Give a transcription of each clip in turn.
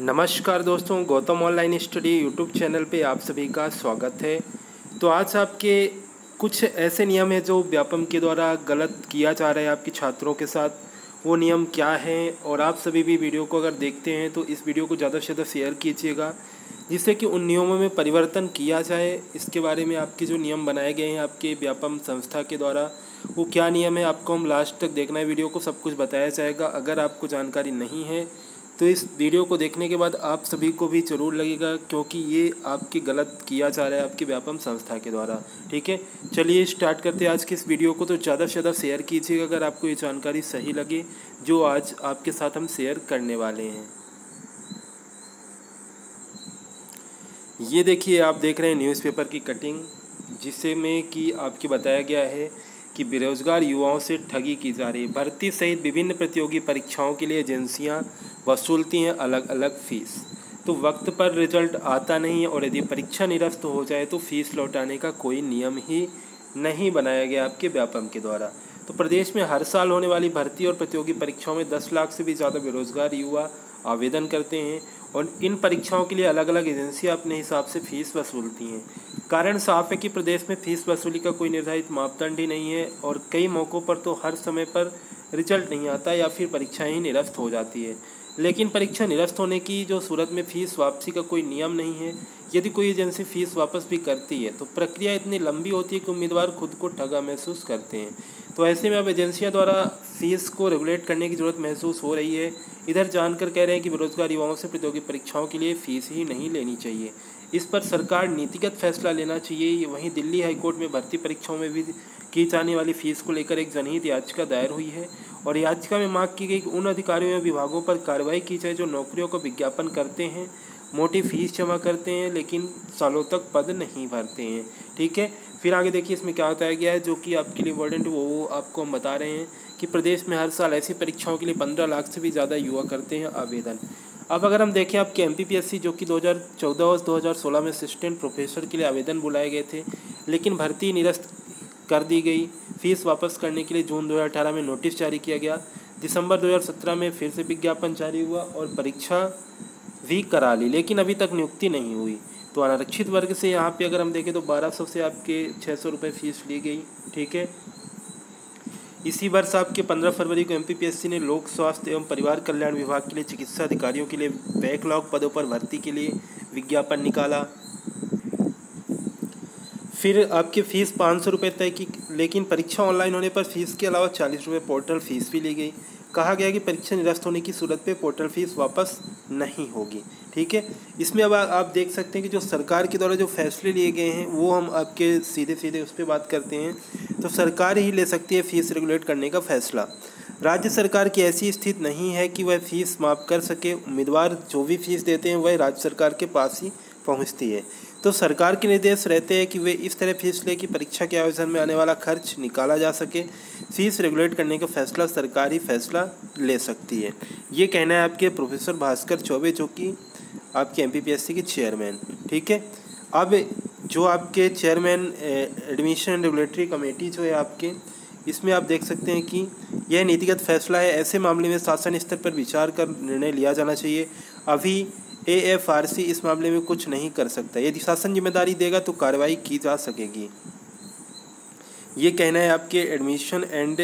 नमस्कार दोस्तों, Gautam online study YouTube channel पे आप सभी का स्वागत है। तो आज आपके कुछ ऐसे नियम हैं जो व्यापम के द्वारा गलत किया जा रहा है आपके छात्रों के साथ। वो नियम क्या हैं? और आप सभी भी वीडियो को अगर देखते हैं तो इस वीडियो को ज़्यादा से ज़्यादा शेयर कीजिएगा, जिससे कि उन नियमों में परिवर्तन किया जाए। इसके बारे में आपके जो नियम बनाए गए हैं आपके व्यापम संस्था के द्वारा, वो क्या नियम है? आपको हम लास्ट तक देखना है। वीडियो को सब कुछ बताया जाएगा। अगर आपको जानकारी नहीं है तो इस वीडियो को देखने के बाद आप सभी को भी ज़रूर लगेगा क्योंकि ये आपकी गलत किया जा रहा है आपकी व्यापम संस्था के द्वारा, ठीक है? चलिए स्टार्ट करते हैं आज की इस वीडियो को। तो ज़्यादा से ज़्यादा शेयर कीजिएगा अगर आपको ये जानकारी सही लगे, जो आज आपके साथ हम शेयर करने वाले हैं। ये देखिए, आप देख रहे हैं न्यूज़पेपर की कटिंग जिससे में कि आपकी बताया गया है कि बेरोजगार युवाओं से ठगी की जा रही है। भर्ती सहित विभिन्न प्रतियोगी परीक्षाओं के लिए एजेंसियाँ वसूलती हैं अलग अलग फ़ीस। तो वक्त पर रिज़ल्ट आता नहीं है और यदि परीक्षा निरस्त हो जाए तो फ़ीस लौटाने का कोई नियम ही नहीं बनाया गया आपके व्यापम के द्वारा। तो प्रदेश में हर साल होने वाली भर्ती और प्रतियोगी परीक्षाओं में दस लाख से भी ज़्यादा बेरोजगार युवा आवेदन करते हैं और इन परीक्षाओं के लिए अलग अलग एजेंसियाँ अपने हिसाब से फ़ीस वसूलती हैं। कारण साफ़ है कि प्रदेश में फ़ीस वसूली का कोई निर्धारित मापदंड ही नहीं है और कई मौक़ों पर तो हर समय पर रिज़ल्ट नहीं आता या फिर परीक्षाएँ ही निरस्त हो जाती है। लेकिन परीक्षा निरस्त होने की जो सूरत में फ़ीस वापसी का कोई नियम नहीं है, यदि कोई एजेंसी फ़ीस वापस भी करती है तो प्रक्रिया इतनी लंबी होती है कि उम्मीदवार खुद को ठगा महसूस करते हैं। तो ऐसे में अब एजेंसियों द्वारा फ़ीस को रेगुलेट करने की ज़रूरत महसूस हो रही है। इधर जानकर कह रहे हैं कि बेरोजगार युवाओं से प्रतियोगी परीक्षाओं के लिए फ़ीस ही नहीं लेनी चाहिए। इस पर सरकार नीतिगत फैसला लेना चाहिए। वहीं दिल्ली हाईकोर्ट में भर्ती परीक्षाओं में भी की जाने वाली फ़ीस को लेकर एक जनहित याचिका दायर हुई है और याचिका में मांग की गई कि उन अधिकारियों या विभागों पर कार्रवाई की जाए जो नौकरियों को विज्ञापन करते हैं, मोटी फ़ीस जमा करते हैं, लेकिन सालों तक पद नहीं भरते हैं। ठीक है? फिर आगे देखिए इसमें क्या बताया गया है, जो कि आपके लिए इम्पोर्टेंट वो वो आपको हम बता रहे हैं कि प्रदेश में हर साल ऐसी परीक्षाओं के लिए पंद्रह लाख से भी ज़्यादा युवा करते हैं आवेदन। अब अगर हम देखें आपके एमपीपीएससी जो कि 2014 और 2016 में असिस्टेंट प्रोफेसर के लिए आवेदन बुलाए गए थे, लेकिन भर्ती निरस्त कर दी गई। फ़ीस वापस करने के लिए जून 2018 में नोटिस जारी किया गया। दिसंबर 2017 में फिर से विज्ञापन जारी हुआ और परीक्षा भी करा ली, लेकिन अभी तक नियुक्ति नहीं हुई। तो अनारक्षित वर्ग से यहाँ पे अगर हम देखें तो 1200 से आपके छः सौ रुपये फ़ीस ली गई, ठीक है? इसी वर्ष आपके 15 फरवरी को एमपीपीएससी ने लोक स्वास्थ्य एवं परिवार कल्याण विभाग के लिए चिकित्सा अधिकारियों के लिए बैकलॉग पदों पर भर्ती के लिए विज्ञापन निकाला। फिर आपकी फ़ीस पाँच सौ रुपये तय की, लेकिन परीक्षा ऑनलाइन होने पर फ़ीस के अलावा चालीस रुपये पोर्टल फ़ीस भी ली गई। कहा गया कि परीक्षा निरस्त होने की सूरत पे पोर्टल फ़ीस वापस नहीं होगी। ठीक है? इसमें अब आप देख सकते हैं कि जो सरकार के द्वारा जो फैसले लिए गए हैं, वो हम आपके सीधे सीधे उस पर बात करते हैं। तो सरकार ही ले सकती है फ़ीस रेगुलेट करने का फैसला। राज्य सरकार की ऐसी स्थिति नहीं है कि वह फ़ीस माफ़ कर सके। उम्मीदवार जो भी फ़ीस देते हैं, वह राज्य सरकार के पास ही पहुँचती है। तो सरकार के निर्देश रहते हैं कि वे इस तरह फ़ीस ले कि परीक्षा के आयोजन में आने वाला खर्च निकाला जा सके। फ़ीस रेगुलेट करने का फैसला सरकार ही फैसला ले सकती है। ये कहना है आपके प्रोफेसर भास्कर चौबे, जो कि आपके एमपीपीएससी के चेयरमैन ठीक है? अब जो आपके चेयरमैन एडमिशन रेगुलेटरी कमेटी जो है आपके, इसमें आप देख सकते हैं कि यह नीतिगत फैसला है। ऐसे मामले में शासन स्तर पर विचार कर निर्णय लिया जाना चाहिए। अभी ए एफ़ आर इस मामले में कुछ नहीं कर सकता। यदि शासन ज़िम्मेदारी देगा तो कार्रवाई की जा सकेगी। ये कहना है आपके admission and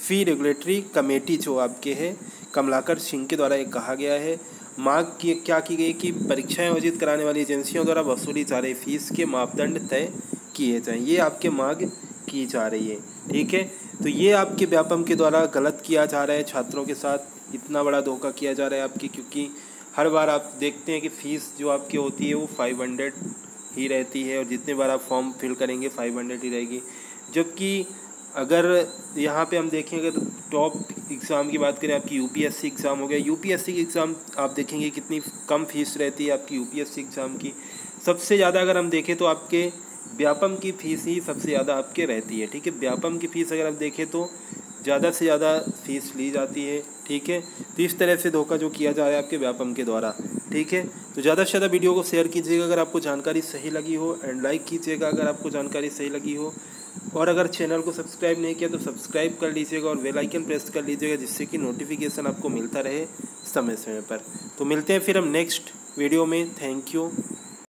fee regulatory committee जो आपके है, कमलाकर सिंह के द्वारा एक कहा गया है। मांग की क्या की गई कि परीक्षाएँ आयोजित कराने वाली एजेंसियों द्वारा वसूली जा रही फ़ीस के मापदंड तय किए जाएँ। ये आपके मांग की जा रही है, ठीक है? तो ये आपके व्यापम के द्वारा गलत किया जा रहा है, छात्रों के साथ इतना बड़ा धोखा किया जा रहा है आपकी, क्योंकि हर बार आप देखते हैं कि फ़ीस जो आपकी होती है वो फाइव हंड्रेड ही रहती है और जितने बार आप फॉर्म फिल करेंगे फाइव हंड्रेड ही रहेगी। जबकि अगर यहाँ पे हम देखें अगर टॉप एग्ज़ाम की बात करें, आपकी यूपीएससी एग्ज़ाम हो गया। यूपीएससी की एग्ज़ाम आप देखेंगे कितनी कम फ़ीस रहती है आपकी यूपीएससी एग्ज़ाम की। सबसे ज़्यादा अगर हम देखें तो आपके व्यापम की फ़ीस ही सबसे ज़्यादा आपके रहती है, ठीक है? व्यापम की फ़ीस अगर आप देखें तो ज़्यादा से ज़्यादा फ़ीस ली जाती है, ठीक है? तो इस तरह से धोखा जो किया जा रहा है आपके व्यापम के द्वारा, ठीक है? तो ज़्यादा से ज़्यादा वीडियो को शेयर कीजिएगा अगर आपको जानकारी सही लगी हो एंड लाइक कीजिएगा अगर आपको जानकारी सही लगी हो। और अगर चैनल को सब्सक्राइब नहीं किया तो सब्सक्राइब कर लीजिएगा और बेल आइकन प्रेस कर लीजिएगा जिससे कि नोटिफिकेशन आपको मिलता रहे समय समय पर। तो मिलते हैं फिर हम नेक्स्ट वीडियो में। Thank you